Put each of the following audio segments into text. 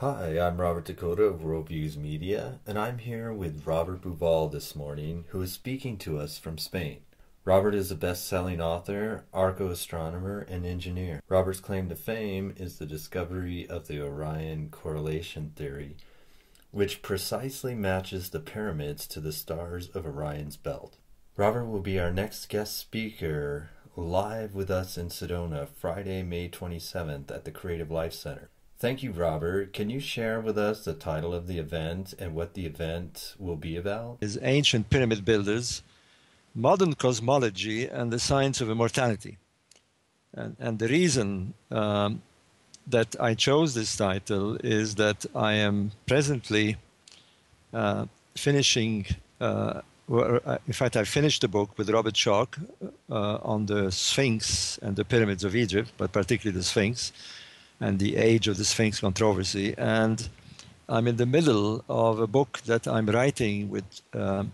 Hi, I'm Robert Dakota of Worldviewz Media, and I'm here with Robert Bauval this morning, who is speaking to us from Spain. Robert is a best selling author, archaeoastronomer, and engineer. Robert's claim to fame is the discovery of the Orion correlation theory, which precisely matches the pyramids to the stars of Orion's belt. Robert will be our next guest speaker live with us in Sedona Friday, May 27th at the Creative Life Center. Thank you, Robert. Can you share with us the title of the event and what the event will be about? Is Ancient Pyramid Builders, Modern Cosmology, and the Science of Immortality. And, and the reason um, that I chose this title is that I am presently uh, finishing, uh, uh in fact, I finished the book with Robert Schoch uh, on the Sphinx and the pyramids of Egypt, but particularly the Sphinx and the age of the Sphinx controversy. And I'm in the middle of a book that I'm writing with uh,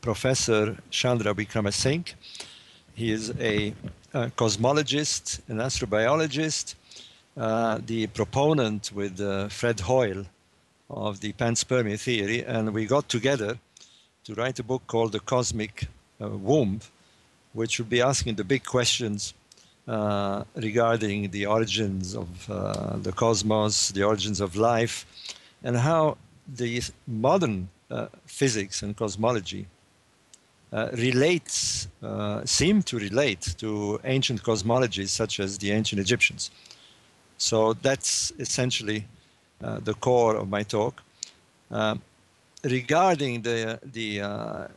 Professor Chandra Wickramasinghe. He is a, a cosmologist, an astrobiologist, uh, the proponent with uh, Fred Hoyle of the panspermia theory, and we got together to write a book called The Cosmic uh, Womb, which will be asking the big questions uh, regarding the origins of uh, the cosmos, the origins of life, and how the modern uh, physics and cosmology uh, relates, uh, seem to relate to ancient cosmologies such as the ancient Egyptians. So that's essentially the core of my talk. regarding the the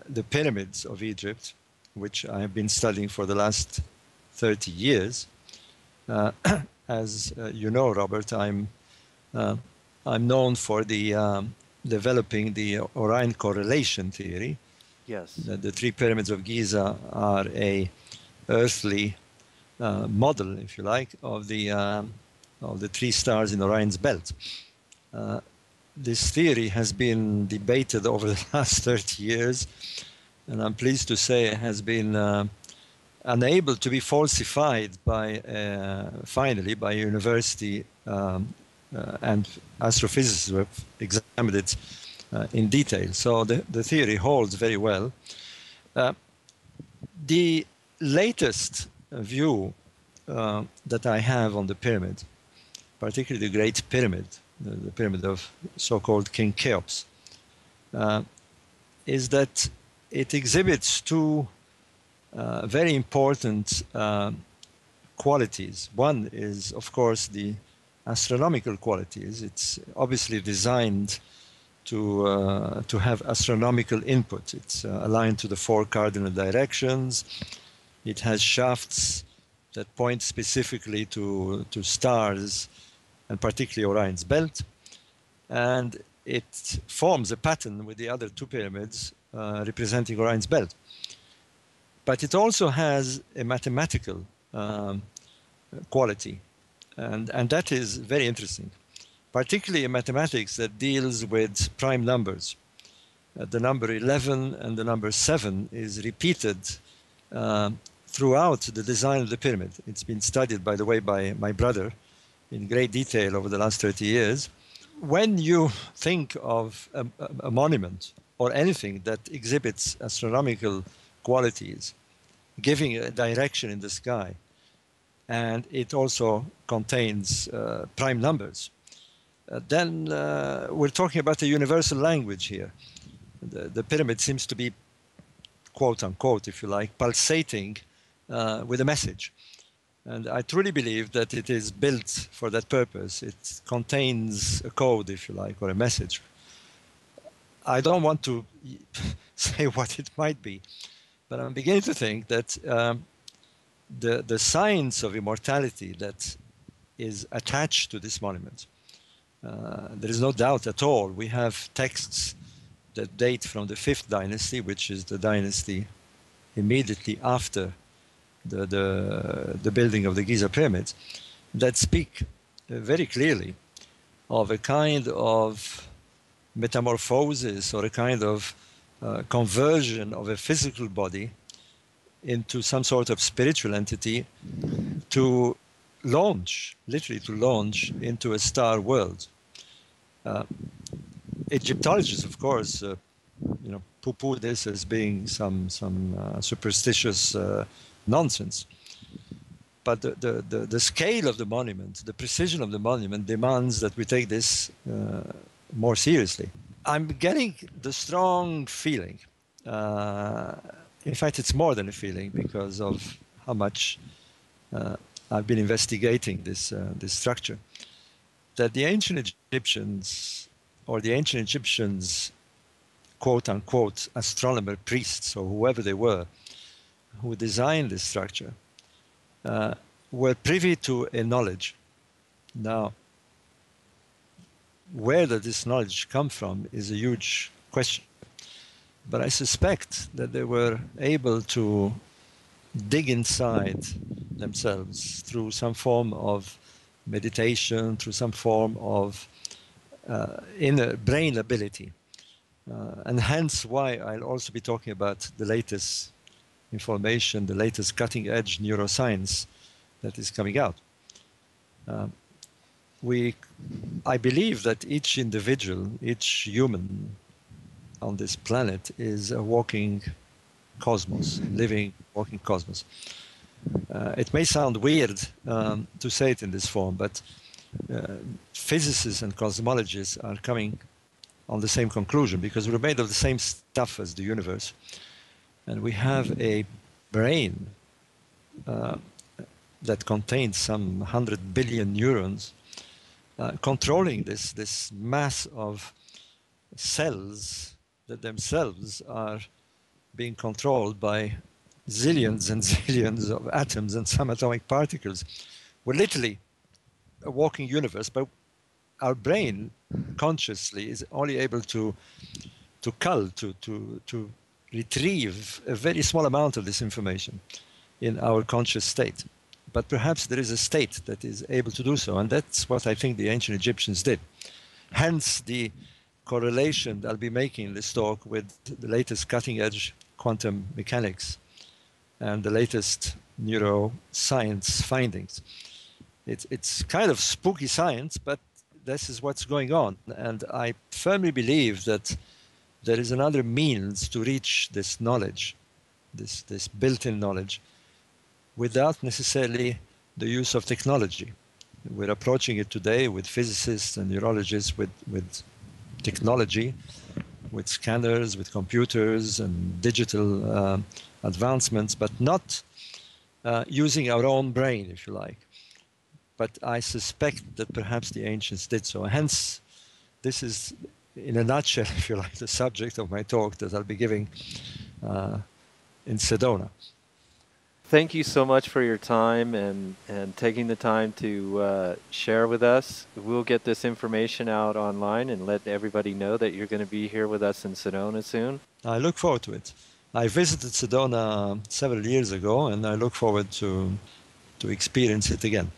the pyramids of Egypt, which I have been studying for the last 30 years. Uh, as uh, you know, Robert, I'm uh, I'm known for the um, developing the Orion correlation theory. Yes. The, the three pyramids of Giza are a earthly uh, model, if you like, of the um, of the three stars in Orion's belt. Uh, this theory has been debated over the last 30 years, and I'm pleased to say it has been uh, unable to be falsified by uh, finally by university um, uh, and astrophysicists have examined it uh, in detail. So the, the theory holds very well. Uh, the latest view uh, that I have on the pyramid, particularly the Great Pyramid, the, the pyramid of so-called King Cheops, uh, is that it exhibits two uh, very important uh, qualities. One is, of course, the astronomical qualities. It's obviously designed to uh, to have astronomical input. It's uh, aligned to the four cardinal directions. It has shafts that point specifically to to stars, and particularly Orion's belt, and it forms a pattern with the other two pyramids uh, representing Orion's belt but it also has a mathematical um, quality, and, and that is very interesting, particularly in mathematics that deals with prime numbers. Uh, the number 11 and the number 7 is repeated uh, throughout the design of the pyramid. It's been studied, by the way, by my brother in great detail over the last 30 years. When you think of a, a monument or anything that exhibits astronomical qualities, giving a direction in the sky. And it also contains uh, prime numbers. Uh, then uh, we're talking about a universal language here. The, the, pyramid seems to be, quote unquote, if you like, pulsating uh, with a message. And I truly believe that it is built for that purpose. It contains a code, if you like, or a message. I don't want to say what it might be, but I'm beginning to think that um, the, the science of immortality that is attached to this monument, uh, there is no doubt at all. We have texts that date from the fifth dynasty, which is the dynasty immediately after the, the, the building of the Giza pyramids, that speak uh, very clearly of a kind of metamorphosis or a kind of uh, conversion of a physical body into some sort of spiritual entity to launch, literally to launch into a star world. Uh, Egyptologists, of course, uh, you know, poo-poo this as being some some uh, superstitious uh, nonsense. But the, the, the, the, scale of the monument, the precision of the monument demands that we take this more seriously. I'm getting the strong feeling. Uh, in fact, it's more than a feeling because of how much uh, I've been investigating this this structure. That the ancient Egyptians or the ancient Egyptians quote unquote astronomer priests or whoever they were who designed this structure uh, were privy to a knowledge. Now, where did this knowledge come from is a huge question. But I suspect that they were able to dig inside themselves through some form of meditation, through some form of uh, inner brain ability uh, and hence why I'll also be talking about the latest information, the latest cutting edge neuroscience that is coming out. Uh, we, I believe that each individual, each human on this planet is a walking cosmos, living walking cosmos. Uh, it may sound weird um, to say it in this form, but uh, physicists and cosmologists are coming on the same conclusion because we're made of the same stuff as the universe. And we have a brain uh, that contains some 100 billion neurons uh, controlling this, this mass of cells that themselves are being controlled by zillions and zillions of atoms and subatomic particles. We're literally a walking universe, but our brain consciously is only able to to cull to to to retrieve a very small amount of this information in our conscious state but perhaps there is a state that is able to do so and that's what i think the ancient egyptians did hence the correlation that i'll be making in this talk with the latest cutting edge quantum mechanics and the latest neuroscience findings it's, it's kind of spooky science but this is what's going on. And I firmly believe that there is another means to reach this knowledge, this, this built in knowledge, without necessarily the use of technology. We're approaching it today with physicists and neurologists with, with technology, with scanners, with computers and digital uh, advancements, but not uh, using our own brain, if you like but I suspect that perhaps the ancients did so. Hence, this is, in a nutshell, if you like, the subject of my talk that I'll be giving uh, in Sedona. Thank you so much for your time and, and taking the time to uh, share with us. We'll get this information out online and let everybody know that you're going to be here with us in Sedona soon. I look forward to it. I visited Sedona several years ago and I look forward to, to experience it again.